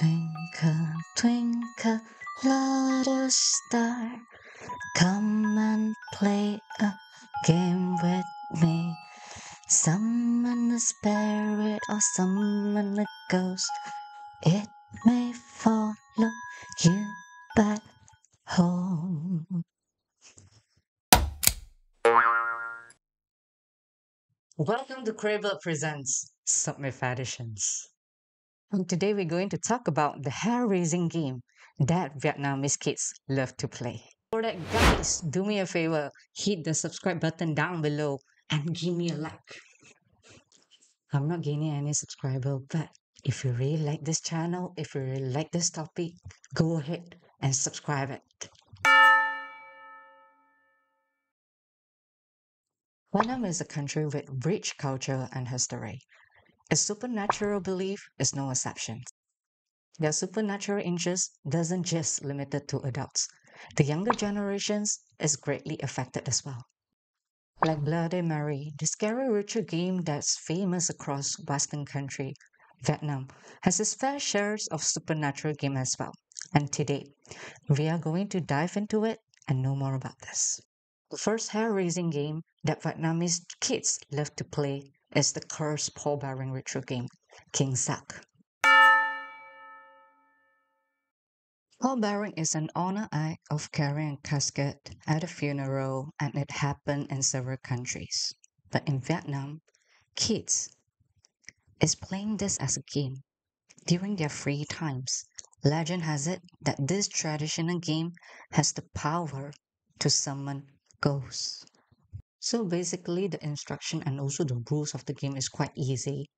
Twinkle, twinkle, little star, come and play a game with me. Summon a spirit or summon a ghost. It may follow you back home. Welcome to CrayBluck Presents Submit Editions. And today we're going to talk about the hair-raising game that Vietnamese kids love to play. For that, guys, do me a favor, hit the subscribe button down below and give me a like. I'm not gaining any subscriber, but if you really like this channel, if you really like this topic, go ahead and subscribe it. Vietnam is a country with rich culture and history. Its supernatural belief is no exception. Their supernatural interest doesn't just limited to adults. The younger generations is greatly affected as well. Like Bloody Mary, the scary ritual game that's famous across Western country, Vietnam has its fair shares of supernatural game as well. And today, we are going to dive into it and know more about this. The first hair-raising game that Vietnamese kids love to play is the cursed pallbearing ritual game, Khiêng Xác. Pallbearing is an honor act of carrying a casket at a funeral and it happened in several countries. But in Vietnam, kids is playing this as a game during their free times. Legend has it that this traditional game has the power to summon ghosts. So basically the instruction and also the rules of the game is quite easy.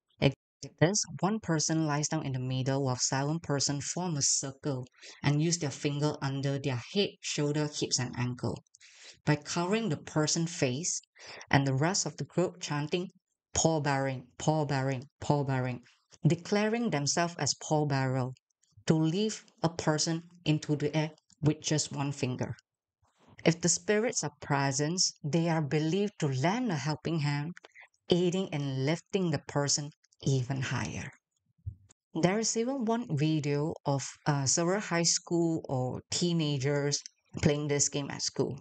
This one person lies down in the middle while seven person form a circle and use their finger under their head, shoulder, hips and ankle. By covering the person face and the rest of the group chanting pallbearing, paw bearing, pallbearing, declaring themselves as pallbearer to lift a person into the air with just one finger. If the spirits are present, they are believed to lend a helping hand, aiding in lifting the person even higher. There is even one video of uh, several high school or teenagers playing this game at school.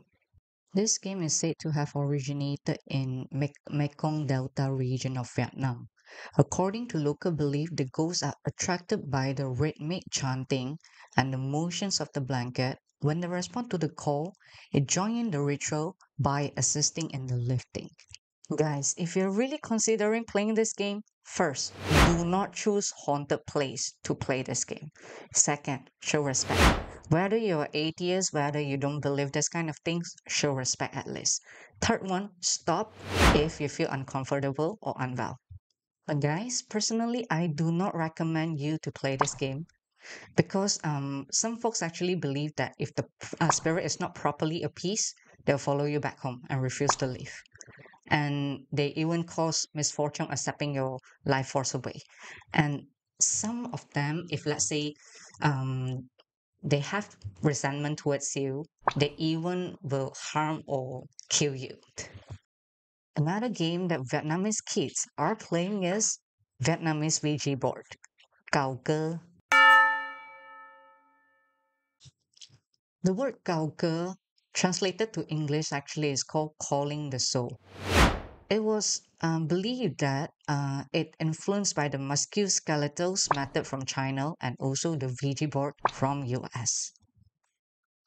This game is said to have originated in Mekong Delta region of Vietnam. According to local belief, the ghosts are attracted by the rhythmic chanting and the motions of the blanket when they respond to the call, it joins the ritual by assisting in the lifting. Guys, if you're really considering playing this game, first, do not choose haunted place to play this game. Second, show respect. Whether you're atheist, whether you don't believe this kind of things, show respect at least. Third one, stop if you feel uncomfortable or unwell. But guys, personally, I do not recommend you to play this game because um, some folks actually believe that if the uh, spirit is not properly appeased, they'll follow you back home and refuse to leave. And they even cause misfortune accepting your life force away. And some of them, if let's say um, they have resentment towards you, they even will harm or kill you. Another game that Vietnamese kids are playing is Vietnamese Ouija board, Cao Cơ The word Cao Cơ, translated to English, actually is called calling the soul. It was um, believed that uh, it influenced by the musculoskeletals method from China and also the Ouija board from US.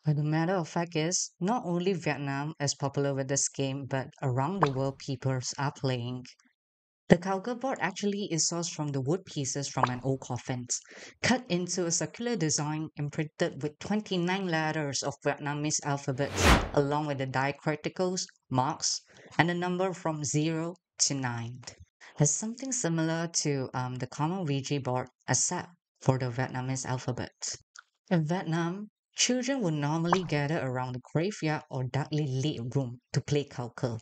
But the matter of fact is, not only Vietnam is popular with this game, but around the world peoples are playing. The Cao board actually is sourced from the wood pieces from an old coffin, cut into a circular design imprinted with 29 letters of Vietnamese alphabets, along with the diacriticals, marks, and the number from 0 to 9. It's something similar to um, the common Ouija board, except for the Vietnamese alphabet. In Vietnam, children would normally gather around the graveyard or darkly lit room to play Cao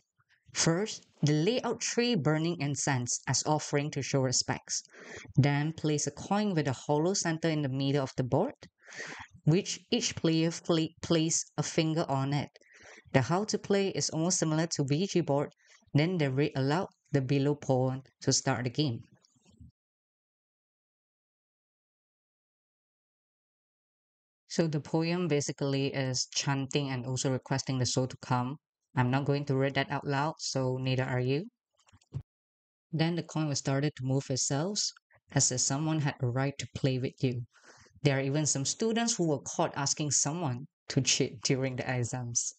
First, they lay out three burning incense as offering to show respects. Then place a coin with a hollow center in the middle of the board, which each player play, place a finger on it. The how to play is almost similar to Ouija board. Then they read aloud the below poem to start the game. So the poem basically is chanting and also requesting the soul to come. I'm not going to read that out loud, so neither are you. Then the coin was started to move itself as if someone had a right to play with you. There are even some students who were caught asking someone to cheat during the exams.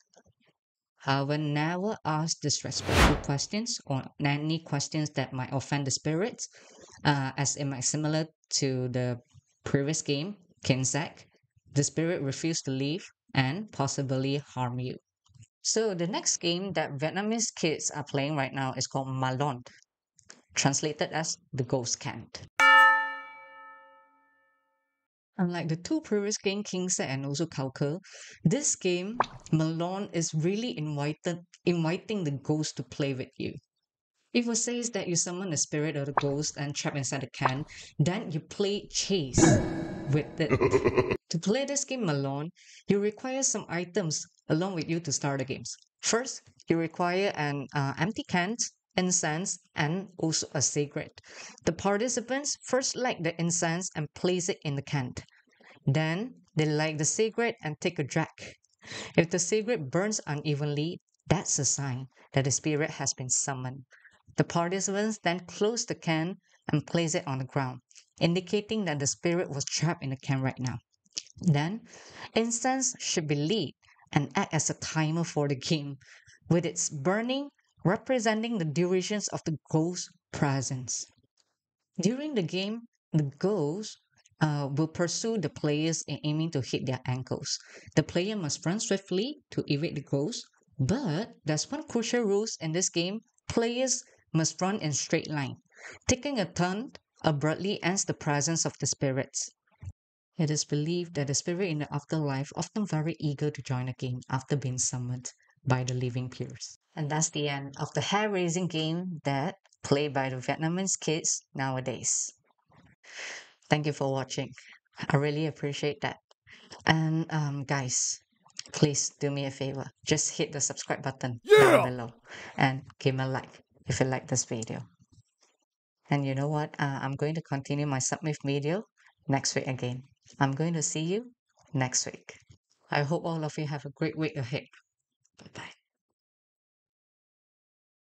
Will never ask disrespectful questions or any questions that might offend the spirits, uh, as it might similar to the previous game, Khiêng Xác. The spirit refused to leave and possibly harm you. So the next game that Vietnamese kids are playing right now is called Ma Lon, translated as the ghost can't. Unlike the two previous games, Khiêng Xác and also Cao Cơ, this game, Ma Lon is really invited, inviting the ghost to play with you. If it says that you summon a spirit or a ghost and trap inside a can, then you play chase with it. to play this game alone, you require some items along with you to start the games. First, you require an uh, empty can, incense, and also a cigarette. The participants first light the incense and place it in the can. Then they light the cigarette and take a drag. If the cigarette burns unevenly, that's a sign that the spirit has been summoned. The participants then close the can and place it on the ground, indicating that the spirit was trapped in the camp right now. Then, incense should be lit and act as a timer for the game, with its burning representing the durations of the ghost presence. During the game, the ghost uh, will pursue the players in aiming to hit their ankles. The player must run swiftly to evade the ghost, but there's one crucial rule in this game. Players must run in straight line. Taking a turn abruptly ends the presence of the spirits. It is believed that the spirit in the afterlife often very eager to join a game after being summoned by the living peers. And that's the end of the hair-raising game that played by the Vietnamese kids nowadays. Thank you for watching. I really appreciate that. And um, guys, please do me a favor. Just hit the subscribe button Yeah! down below and give me a like if you like this video. And you know what? Uh, I'm going to continue my submit video next week again. I'm going to see you next week. I hope all of you have a great week ahead. Bye bye.